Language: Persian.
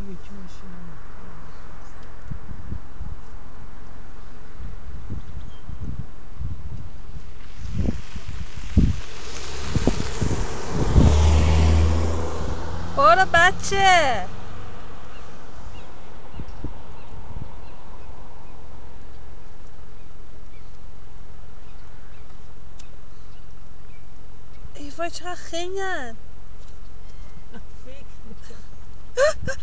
یکی ماشین برو بچه. ای وای چقدر خنگن. فکر